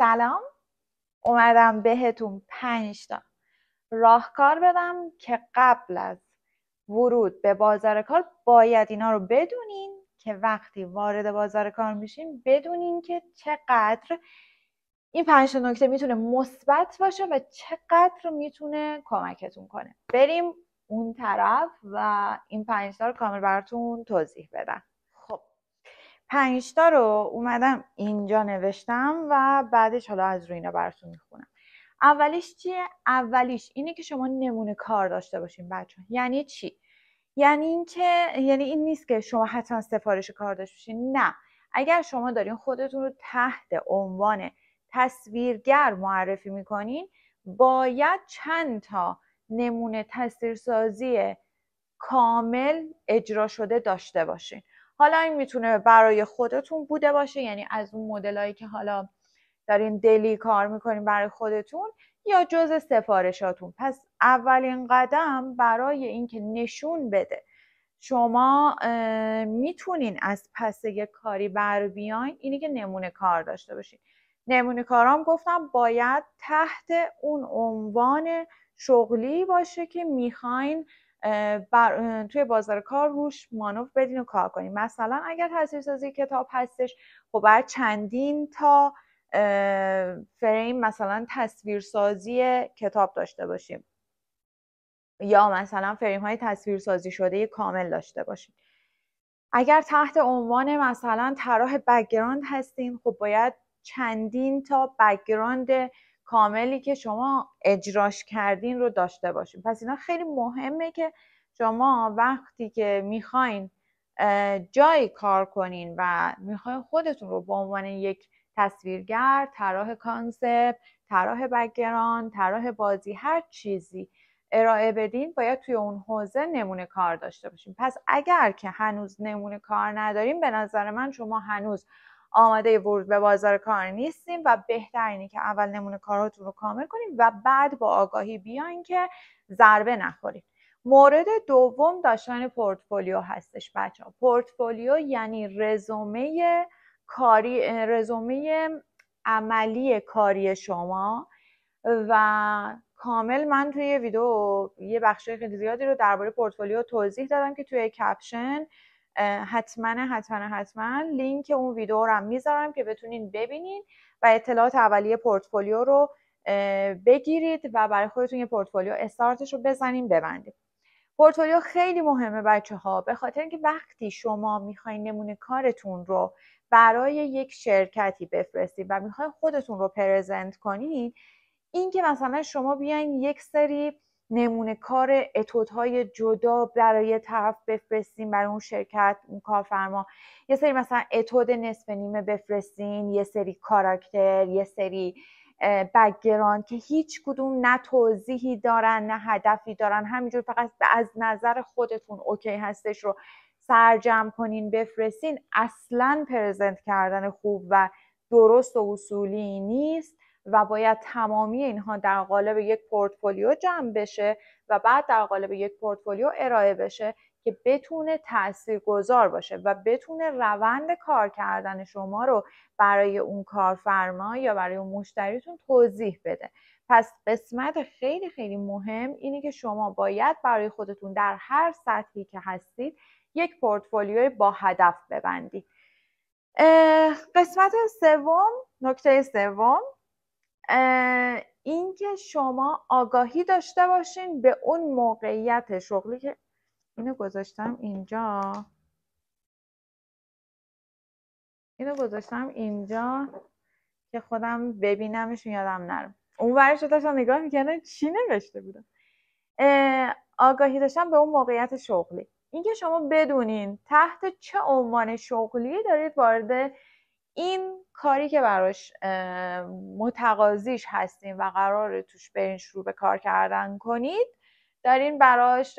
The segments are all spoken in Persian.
سلام. اومدم بهتون پنج تا راهکار بدم که قبل از ورود به بازار کار باید اینا رو بدونین که وقتی وارد بازار کار میشین بدونین که چقدر این پنج نکته می‌تونه مثبت باشه و چقدر می‌تونه کمکتون کنه. بریم اون طرف و این پنج رو کامل براتون توضیح بدم. پنج رو اومدم اینجا نوشتم و بعدش حالا از روی اینا براتون می‌خونم. اولیش چیه؟ اولیش اینه که شما نمونه کار داشته باشین بچه یعنی چی؟ یعنی اینکه یعنی این نیست که شما حتما سفارش کار داشته باشین. نه. اگر شما دارین خودتون رو تحت عنوان تصویرگر معرفی می‌کنین باید چند تا نمونه تصویرسازی کامل اجرا شده داشته باشین. حالا این می‌تونه برای خودتون بوده باشه یعنی از اون مدلایی که حالا دارین دلی کار می‌کنین برای خودتون یا جز سفارشاتون. پس اولین قدم برای اینکه نشون بده. شما می‌تونین از پس یک کاری بر بیاین اینی که نمونه کار داشته باشین. نمونه کارام گفتم باید تحت اون عنوان شغلی باشه که می‌خواین بر... توی بازار کار روش مانور بدین و کار کنین. مثلا اگر تصویرسازی کتاب هستش خب باید چندین تا فریم مثلا تصویرسازی کتاب داشته باشیم. یا مثلا فریم های تصویرسازی شده کامل داشته باشیم. اگر تحت عنوان مثلا طراح background هستیم خب باید چندین تا background کاملی که شما اجراش کردین رو داشته باشیم پس اینا خیلی مهمه که شما وقتی که می‌خواین جایی کار کنین و می‌خواین خودتون رو به عنوان یک تصویرگر طراح concept طراح background طراح بازی هر چیزی ارائه بدین باید توی اون حوزه نمونه کار داشته باشیم پس اگر که هنوز نمونه کار نداریم به نظر من شما هنوز آماده ورود به بازار کار نیستیم و بهترینه که اول نمونه کاراتون رو کامل کنیم و بعد با آگاهی بیاین که ضربه نخورید مورد دوم داشتن پورتفولیو هستش بچه ها پورتفولیو یعنی رزومه کاری رزومه عملی کاری شما و کامل من توی ویدیو یه بخش خیلی زیادی رو درباره پورتفولیو توضیح دادم که توی کپشن حتما حتما حتما لینک اون ویدیو رو هم می‌ذارم که بتونین ببینین و اطلاعات اولیه پورتفولیو رو بگیرید و برای خودتون یه پورتفولیو استارتش رو بزنین ببندید. پورتفولیو خیلی مهمه بچه ها به خاطر اینکه وقتی شما می‌خواین نمونه کارتون رو برای یک شرکتی بفرستید و می‌خواین خودتون رو پرزنت کنین اینکه مثلا شما بیاین یک سری نمونه کار اتودهای جدا برای طرف بفرستین برای اون شرکت اون کارفرما. یه سری مثلا اتود نصف نیمه بفرستین یه سری کاراکتر یه سری بگران که هیچ کدوم نه توضیحی دارن نه هدفی دارن. همینجور فقط از نظر خودتون اوکی هستش رو سرجم کنین بفرستین. اصلا پرزنت کردن خوب و درست و اصولی نیست. و باید تمامی اینها در قالب یک پورتفولیو جمع بشه و بعد در قالب یک پورتفولیو ارائه بشه که بتونه تاثیرگذار باشه و بتونه روند کار کردن شما رو برای اون کارفرما یا برای اون مشتریتون توضیح بده. پس قسمت خیلی خیلی مهم اینه که شما باید برای خودتون در هر سطحی که هستید یک پورتفولیوی با هدف ببندید. قسمت سوم نکته سوم اینکه شما آگاهی داشته باشین به اون موقعیت شغلی که اینو گذاشتم اینجا. اینو گذاشتم اینجا که خودم ببینمش یادم نرم اون ورش داشتم نگاه می‌کنم چی نوشته بودم؟ آگاهی داشتم به اون موقعیت شغلی. اینکه شما بدونین تحت چه عنوان شغلی دارید وارد این کاری که براش متقاضیش هستیم و قرار توش برین شروع به کار کردن کنید دارین براش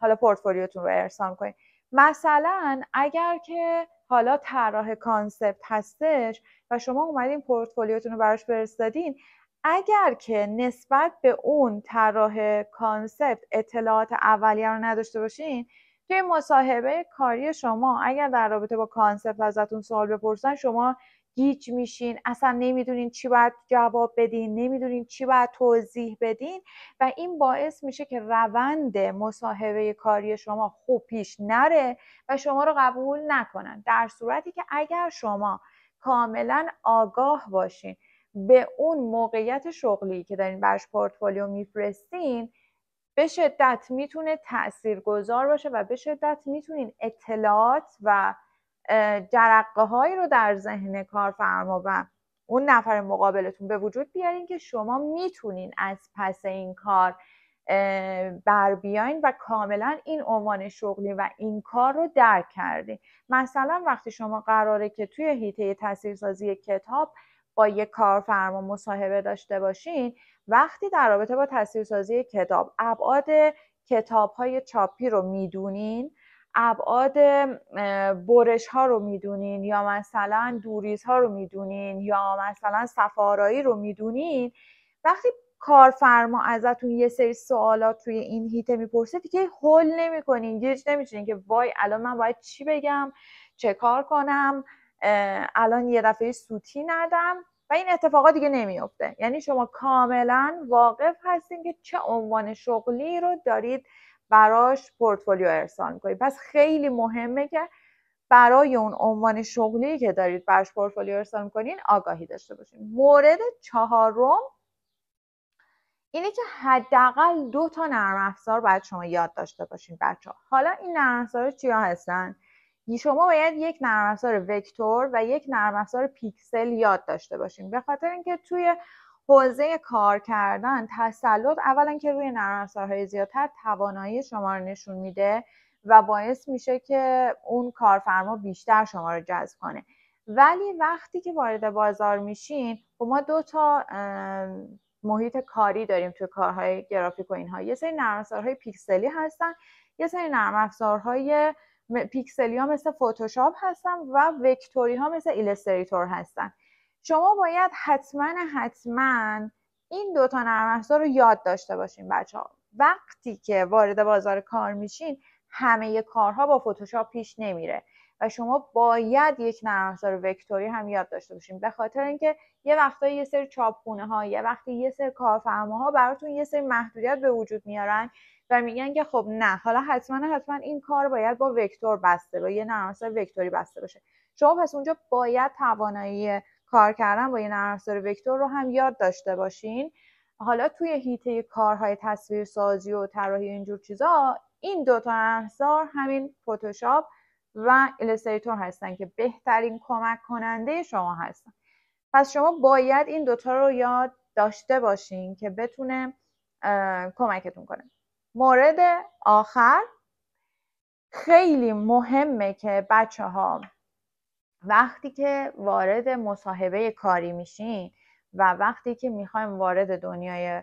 حالا پورتفولیوتون رو ارسال کنید مثلا اگر که حالا طراح concept هستش و شما اومدین پورتفولیوتون رو براش فرستادین اگر که نسبت به اون طراح concept اطلاعات اولیه رو نداشته باشین توی مصاحبه کاری شما اگر در رابطه با concept ازتون سوال بپرسن شما گیج میشین اصلا نمی‌دونین چی باید جواب بدین نمی‌دونین چی باید توضیح بدین و این باعث میشه که روند مصاحبه کاری شما خوب پیش نره و شما رو قبول نکنن. در صورتی که اگر شما کاملا آگاه باشین به اون موقعیت شغلی که دارین برش پورتفولیو میفرستین به شدت می‌تونه تاثیرگذار باشه و به شدت می‌تونین اطلاعات و جرقه هایی رو در ذهن کارفرما و اون نفر مقابلتون به وجود بیارین که شما می‌تونین از پس این کار بر بیاین و کاملا این عنوان شغلی و این کار رو درک کردین. مثلا وقتی شما قراره که توی هیته تصویرسازی کتاب با یک کارفرما مصاحبه داشته باشین وقتی در رابطه با تصویرسازی کتاب ابعاد کتاب های چاپی رو می‌دونین ابعاد برش ها رو می‌دونین یا مثلا دوریز ها رو می‌دونین یا مثلا سفارایی رو می‌دونین وقتی کارفرما ازتون یه سری سوالات توی این هیته می‌پرسه دیگه هول نمی‌کنین گیج نمیشین که وای الان من باید چی بگم چه کار کنم الان یه دفعه سوتی ندم. و این اتفاقات دیگه نمیفته یعنی شما کاملا واقف هستین که چه عنوان شغلی رو دارید براش پورتفولیو ارسال می‌کنید. پس خیلی مهمه که برای اون عنوان شغلی که دارید براش پورتفولیو ارسال می‌کنین آگاهی داشته باشین. مورد چهارم اینه که حداقل دو تا نرم افزار باید شما یاد داشته باشین بچه. حالا این نرم افزار چیا هستن؟ شما باید یک نرم افزار vector و یک نرم افزار پیکسل یاد داشته باشین به خاطر اینکه توی حوزه کار کردن تسلط اولا که روی نرم افزارهای زیادتر توانایی شما رو نشون میده و باعث میشه که اون کارفرما بیشتر شما رو جذب کنه. ولی وقتی که وارد بازار میشین خب ما دو تا محیط کاری داریم توی کارهای گرافیک و اینها. یه سری نرم افزارهای پیکسلی هستن یه سری نرم افزارهای پیکسلی ها مثل فتوشاپ هستن و vector ی ها مثل Illustrator هستن. شما باید حتما حتما این دو تا نرم افزار رو یاد داشته باشین بچه ها. وقتی که وارد بازار کار میشین همه کارها با فتوشاپ پیش نمیره. و شما باید یک نرم افزار vector ی هم یاد داشته باشین. به خاطر اینکه یه وقتایی یه سری چاپخونه ها یه وقتی یه سری کارفرماها براتون یه سری محدودیت به وجود میارن و میگن که خب نه حالا حتما حتما این کار باید با vector بسته با یه نرم افزار vector ی بسته باشه. شما پس اونجا باید توانایی کار کردن با یه نرم افزار vector رو هم یاد داشته باشین. حالا توی حیطه کارهای تصویر سازی و طراحی اینجور چیزا این دو تا همین فتوشاپ و Illustrator هستن که بهترین کمک کننده شما هستن. پس شما باید این دوتا رو یاد داشته باشین که بتونه کمکتون کنه. مورد آخر خیلی مهمه که بچه ها وقتی که وارد مصاحبه کاری میشین و وقتی که می‌خوایم وارد دنیای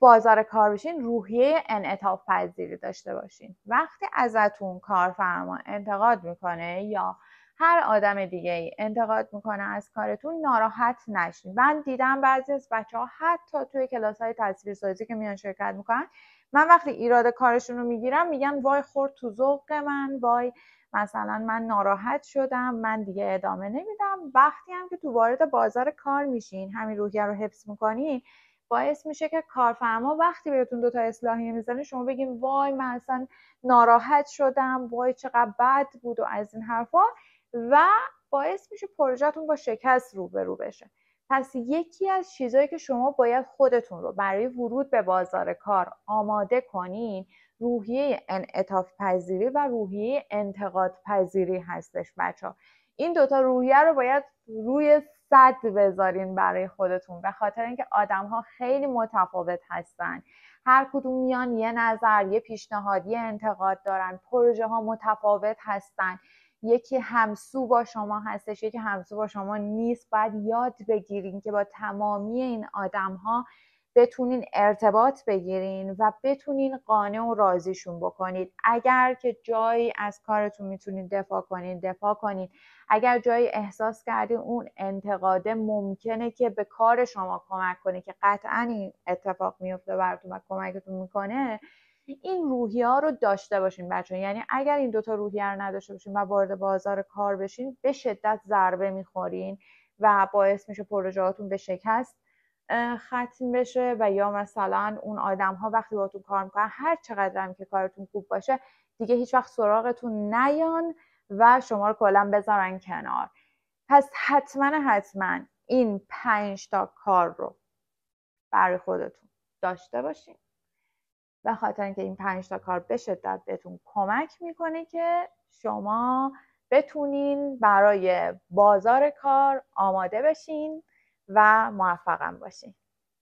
بازار کار بشین روحیه انعطاف پذیری داشته باشین. وقتی ازتون کارفرما انتقاد می‌کنه یا هر آدم دیگه ای انتقاد می‌کنه از کارتون ناراحت نشین. من دیدم بعضی از بچه ها حتی توی کلاس های تصویر سازی که میان شرکت می‌کنن من وقتی ایراد کارشون رو می‌گیرم میگن وای خورد تو ذوق من وای مثلا من ناراحت شدم من دیگه ادامه نمیدم. وقتی هم که تو وارد بازار کار میشین همین روحیه رو حفظ می‌کنین باعث میشه که کارفرما وقتی بهتون دوتا اصلاحی می‌زنه شما بگین وای من اصلا ناراحت شدم وای چقدر بد بود و از این حرفا و باعث میشه پروژهتون با شکست روبرو بشه پس یکی از چیزهایی که شما باید خودتون رو برای ورود به بازار کار آماده کنین روحیه انعطاف پذیری و روحیه انتقاد پذیری هستش بچه ها. این دوتا روحیه رو باید روی صد بذارین برای خودتون به خاطر اینکه آدم ها خیلی متفاوت هستن. هر کدوم میان یه نظر یه پیشنهاد یه انتقاد دارن. پروژه ها متفاوت هستن. یکی همسو با شما هستش یکی همسو با شما نیست. باید یاد بگیرین که با تمامی این آدم ها بتونین ارتباط بگیرین و بتونین قانع و راضیشون بکنید. اگر که جایی از کارتون می‌تونین دفاع کنین دفاع کنین. اگر جایی احساس کردین اون انتقاده ممکنه که به کار شما کمک کنه که قطعا این اتفاق میفته براتون و کمکتون می‌کنه این روحیه ها رو داشته باشین بچه یعنی اگر این دوتا روحیه رو نداشته باشین و وارد بازار کار بشین به شدت ضربه می‌خورین و باعث میشه پروژهاتون به شکست. ختم بشه و یا مثلا اون آدم ها وقتی باهاتون کار می‌کنن هر چقدر هم که کارتون خوب باشه دیگه هیچ وقت سراغتون نیان و شما رو کلا بذارن کنار. پس حتما حتما این پنج تا کار رو برای خودتون داشته باشین. و خاطر اینکه این پنج تا کار به شدت بهتون کمک می‌کنه که شما بتونین برای بازار کار آماده بشین و موفقم باشین.